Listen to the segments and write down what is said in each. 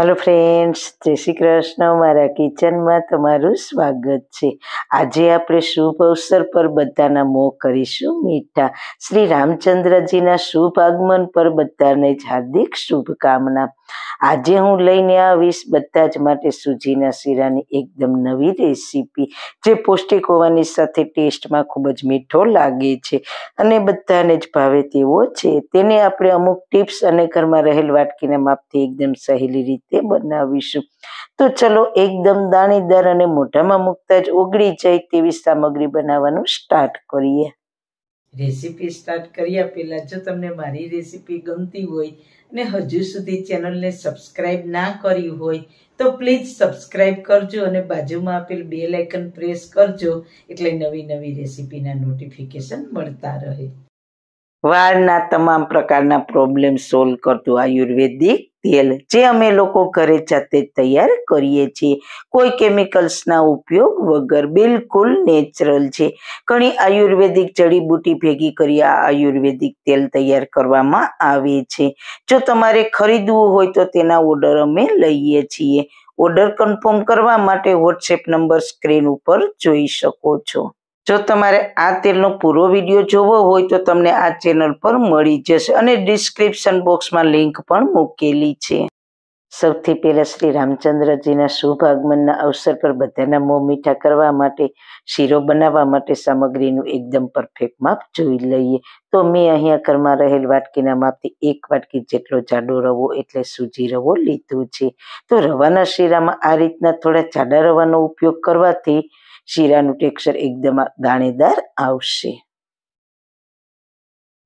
Hello friends જય શ્રી કૃષ્ણ. મારા કિચનમાં તમારું સ્વાગત છે. આજે આપણે શુભ અવસર પર બધાના મોં કરીશું મીઠા. શ્રી રામચંદ્રજીના શુભ આગમન પર બધાને જ હાર્દિક શુભકામના. આજે હું લઈને આવીશ બધા જ માટે સૂજીના શીરાની એકદમ નવી રેસીપી, જે પૌષ્ટિક હોવાની સાથે ટેસ્ટમાં ખૂબ જ મીઠો લાગે છે અને બધાને જ ભાવે તેવો છે. તેને આપણે અમુક ટિપ્સ અને ઘરમાં રહેલ વાટકીના માપથી એકદમ સહેલી રીતે બનાવીશું. તો ચલો એકદમ દાણીદાર અને મોઢામાં મૂકતા જ ઓગળી જાય તેવી સામગ્રી બનાવવાનું સ્ટાર્ટ કરીએ. રેસીપી સ્ટાર્ટ કર્યા પહેલાં જો તમને મારી રેસીપી ગમતી હોય અને હજુ સુધી ચેનલને સબસ્ક્રાઇબ ના કરી હોય તો પ્લીઝ સબસ્ક્રાઇબ કરજો અને બાજુમાં આપેલ બે લાઇકન પ્રેસ કરજો એટલે નવી નવી રેસીપીના નોટિફિકેશન મળતા રહે. વાળના તમામ પ્રકારના પ્રોબ્લેમ સોલ્વ કરતું આયુર્વેદિક તેલ જે અમે લોકો ઘરે જાતે તૈયાર કરીએ છીએ. કોઈ કેમિકલ્સના ઉપયોગ વગર બિલકુલ નેચરલ છે. ઘણી આયુર્વેદિક જડીબુટી ભેગી કરી આ આયુર્વેદિક તેલ તૈયાર કરવામાં આવે છે. જો તમારે ખરીદવું હોય તો તેના ઓર્ડર અમે લઈએ છીએ. ઓર્ડર કન્ફર્મ કરવા માટે વોટ્સએપ નંબર સ્ક્રીન ઉપર જોઈ શકો છો. જો તમારે આ તેલનો પૂરો વીડિયો જોવો હોય તો તમને આ ચેનલ પર મળી જશે અને ડિસ્ક્રિપ્શન બોક્સમાં લિંક પણ મૂકેલી છે. સૌથી પહેલાં શ્રી રામચંદ્રજીના શુભ આગમનના અવસર પર બધાના મોં મીઠા કરવા માટે, શીરો બનાવવા માટે સામગ્રીનું એકદમ પરફેક્ટ માપ જોઈ લઈએ. તો મેં અહીંયા ઘરમાં રહેલ વાટકીના માપથી એક વાટકી જેટલો જાડો રવો એટલે સૂજી રવો લીધો છે. તો રવાના શીરામાં આ રીતના થોડા જાડા રવાનો ઉપયોગ કરવાથી શીરાનું ટેક્સચર એકદમ દાણેદાર આવશે.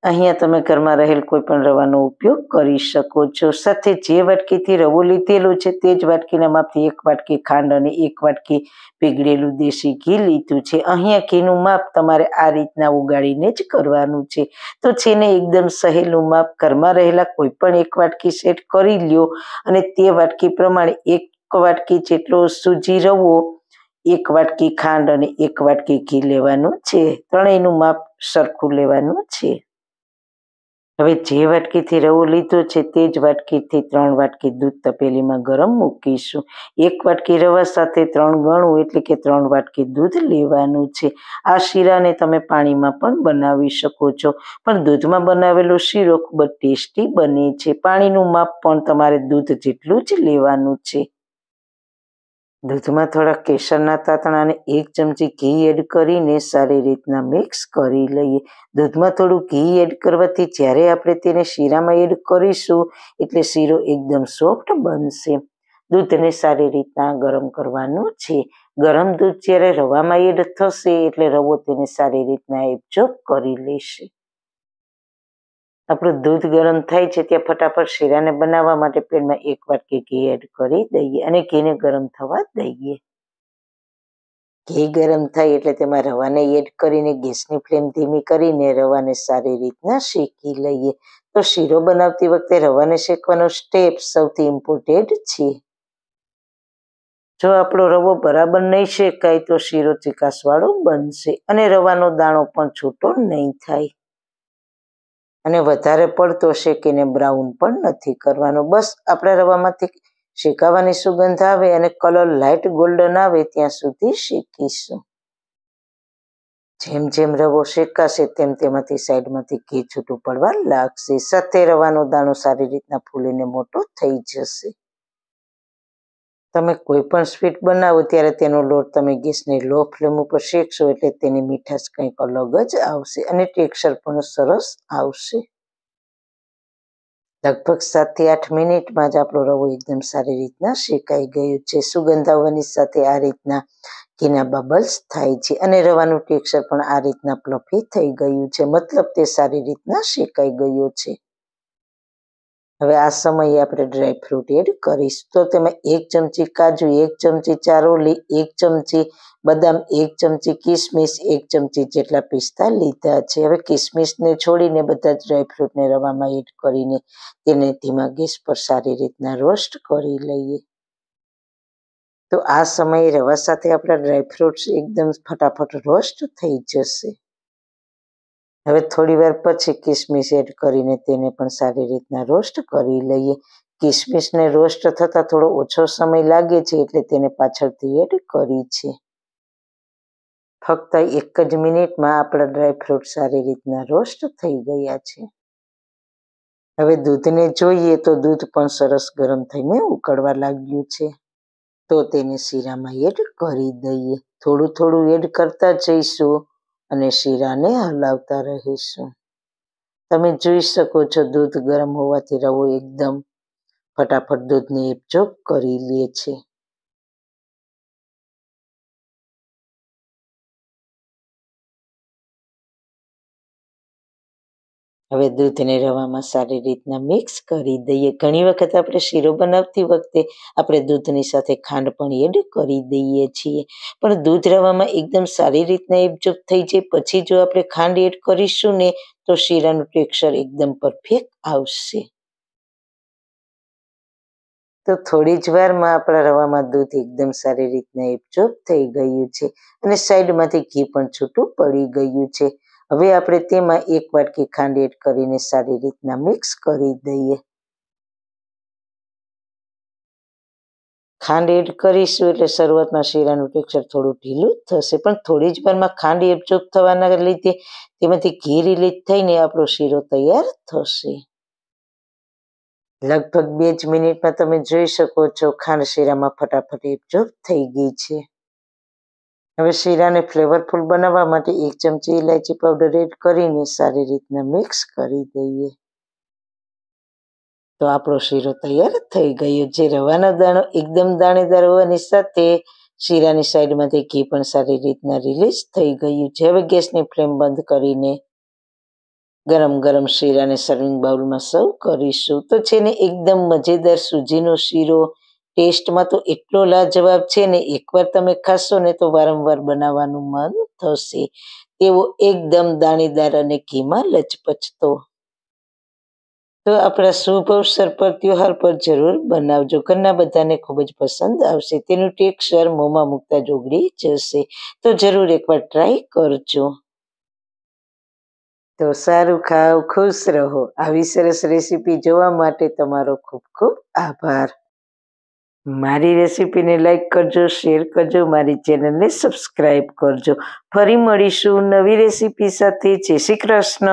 અહીંયા તમે ઘરમાં રહેલ કોઈ પણ રવાનો ઉપયોગ કરી શકો છો. સાથે જે વાટકીથી રવો લીધેલો છે તે જ વાટકીના માપથી એક વાટકી ખાંડ અને એક વાટકી પીગળેલું દેશી ઘી લીધું છે. અહીંયા ઘીનું માપ તમારે આ રીતના ઉગાડીને જ કરવાનું છે. તો છેને એકદમ સહેલું માપ ઘરમાં રહેલા કોઈ પણ એક વાટકી સેટ કરી લ્યો અને તે વાટકી પ્રમાણે એક વાટકી જેટલો સૂજી રવો એક વાટકી ખાંડ અને એક વાટકી ઘી લેવાનું છે. ત્રણેયનું માપ સરખું લેવાનું છે. હવે જે વાટકીથી રવો લીધો છે તે જ વાટકીથી ત્રણ વાટકી દૂધ તપેલીમાં ગરમ મૂકીશું. એક વાટકી રવા સાથે ત્રણ ગણું એટલે કે ત્રણ વાટકી દૂધ લેવાનું છે. આ શીરાને તમે પાણીમાં પણ બનાવી શકો છો. પણ દૂધમાં બનાવેલો શીરો ખૂબ જ ટેસ્ટી બને છે. પાણીનું માપ પણ તમારે દૂધ જેટલું જ લેવાનું છે. દૂધમાં થોડા કેસરના તાતણાને એક ચમચી ઘી એડ કરીને સારી રીતના મિક્સ કરી લઈએ. દૂધમાં થોડું ઘી એડ કરવાથી જ્યારે આપણે તેને શીરામાં એડ કરીશું, એટલે શીરો એકદમ સોફ્ટ બનશે. દૂધને સારી રીતના ગરમ કરવાનું છે. ગરમ દૂધ જ્યારે રવામાં એડ થશે, એટલે રવો તેને સારી રીતના એબ્ઝોર્બ કરી લેશે. આપણું દૂધ ગરમ થાય છે ત્યાં ફટાફટ શીરાને બનાવવા માટે પેનમાં એક વાટકી ઘી એડ કરી દઈએ અને ઘીને ગરમ થવા દઈએ. ઘી ગરમ થાય એટલે તેમાં રવાને એડ કરીને ગેસની ફ્લેમ ધીમી કરીને રવાને સારી રીતના શેકી લઈએ. તો શીરો બનાવતી વખતે રવાને શેકવાનો સ્ટેપ સૌથી ઇમ્પોર્ટેન્ટ છે. જો આપણો રવો બરાબર નહીં શેકાય તો શીરો ચિકાસવાળો બનશે અને રવાનો દાણો પણ છૂટો નહીં થાય. અને વધારે પડતો શેકીને બ્રાઉન પણ નથી કરવાનો. બસ આપણા રવામાંથી શેકાવાની સુગંધ આવે અને કલર લાઇટ ગોલ્ડન આવે ત્યાં સુધી શેકીશું. જેમ જેમ રવો શેકાશે તેમ તેમાંથી સાઈડમાંથી ઘી છૂટું પડવા લાગશે. સાથે રવાનો દાણો સારી રીતના ફૂલીને મોટો થઈ જશે. તમે કોઈ પણ સ્વીટ બનાવો ત્યારે તેનો લોટ તમે ગેસને લો ફ્લેમ ઉપર શેકશો એટલે તેની મીઠાશ કંઈક અલગ જ આવશે અને ટેક્સચર પણ સરસ આવશે. લગભગ સાતથી આઠ મિનિટમાં જ આપણો રવો એકદમ સારી રીતના શેકાઈ ગયું છે. સુગંધ આવવાની સાથે આ રીતના ઘીના બબલ્સ થાય છે અને રવાનું ટેક્સચર પણ આ રીતના પ્લફી થઈ ગયું છે. મતલબ તે સારી રીતના શેકાઈ ગયો છે. હવે આ સમયે આપણે ડ્રાય ફ્રૂટ એડ કરીશું. તો તેમાં એક ચમચી કાજુ, એક ચમચી ચારોલી, એક ચમચી બદામ, એક ચમચી કિસમિસ, એક ચમચી જેટલા પિસ્તા લીધા છે. હવે કિસમિસને છોડીને બધા જ ડ્રાયફ્રૂટને રવામાં એડ કરીને તેને ધીમા ગેસ પર સારી રીતના રોસ્ટ કરી લઈએ. તો આ સમયે રવા સાથે આપણા ડ્રાયફ્રૂટ્સ એકદમ ફટાફટ રોસ્ટ થઈ જશે. હવે થોડી વાર પછી કિસમિસ એડ કરીને તેને પણ સારી રીતના રોસ્ટ કરી લઈએ. કિસમિસને રોસ્ટ થતાં થોડો ઓછો સમય લાગે છે એટલે તેને પાછળથી એડ કરી છે. ફક્ત એક જ મિનિટમાં આપણા ડ્રાયફ્રૂટ સારી રીતના રોસ્ટ થઈ ગયા છે. હવે દૂધને જોઈએ તો દૂધ પણ સરસ ગરમ થઈને ઉકળવા લાગ્યું છે. તો તેને શીરામાં એડ કરી દઈએ. થોડું થોડું એડ કરતા જઈશું. અને શીરાને હલાવતા રહીશું. તમે જોઈ શકો છો, દૂધ ગરમ હોવાથી રવો એકદમ ફટાફટ દૂધને એબ્ઝોર્બ કરી લે છે. હવે દૂધને રવામાં સારી રીતના મિક્સ કરી દઈએ. ઘણી વખત આપણે શીરો બનાવતી વખતે આપણે દૂધની સાથે ખાંડ પણ એડ કરી દઈએ છીએ. પણ દૂધ રવામાં એકદમ સારી રીતના એબ્ઝોર્બ થઈ જાય. પછી જો આપણે ખાંડ એડ કરીશું ને, તો શીરાનું ટેક્સચર એકદમ પરફેક્ટ આવશે. તો થોડી જ વારમાં આપણા રવામાં દૂધ એકદમ સારી રીતના એબ્ઝોર્બ થઈ ગયું છે. અને સાઈડમાંથી ઘી પણ છૂટું પડી ગયું છે. હવે આપણે તેમાં એક વાટકી ખાંડ એડ કરીને સારી રીતના મિક્સ કરી દઈએ. ખાંડ એડ કરીશું એટલે શરૂઆતમાં શીરાનું ટેક્સચર થોડું ઢીલું થશે. પણ થોડી જ વારમાં ખાંડ એબ્ઝોર્બ થવાના લીધે તેમાંથી ઘી રિલીઝ થઈને આપણો શીરો તૈયાર થશે. લગભગ બે જ મિનિટમાં તમે જોઈ શકો છો ખાંડ શીરામાં ફટાફટ એબ્ઝોર્બ થઈ ગઈ છે. હવે શીરાને ફ્લેવરફુલ બનાવવા માટે એક ચમચી ઇલાયચી પાવડર એડ કરીને સારી રીતના મિક્સ કરી દઈએ. તો આપણો શીરો તૈયાર થઈ ગયો જે રવાનો દાણો એકદમ દાણેદાર હોવાની સાથે શીરાની સાઈડમાંથી ઘી પણ સારી રીતના રિલીઝ થઈ ગયું છે. હવે ગેસની ફ્લેમ બંધ કરીને ગરમ ગરમ શીરાને સર્વિંગ બાઉલમાં સર્વ કરીશું. તો છે ને એકદમ મજેદાર સૂજીનો શીરો ટેસ્ટમાં તો એટલો લાજવાબ છે ને, એકવાર તમે ખાશો ને તો વારંવાર બનાવવાનું મન થશે. તેવો એકદમ દાણીદાર અને ઘીમાં લચપચતો તો આપણા શુભ અવસર પર ત્યોહાર પર જરૂર બનાવજો. ઘરના બધાને ખૂબ જ પસંદ આવશે. તેનું ટેક્સચર મોંમાં મૂકતા જ ઓગળી જશે. તો જરૂર એકવાર ટ્રાય કરજો. તો સારું ખાઓ ખુશ રહો. આવી સરસ રેસીપી જોવા માટે તમારો ખૂબ ખૂબ આભાર. મારી રેસીપીને લાઈક કરજો, શેર કરજો, મારી ચેનલને સબસ્ક્રાઈબ કરજો. ફરી મળીશું નવી રેસીપી સાથે. જય શ્રી કૃષ્ણ.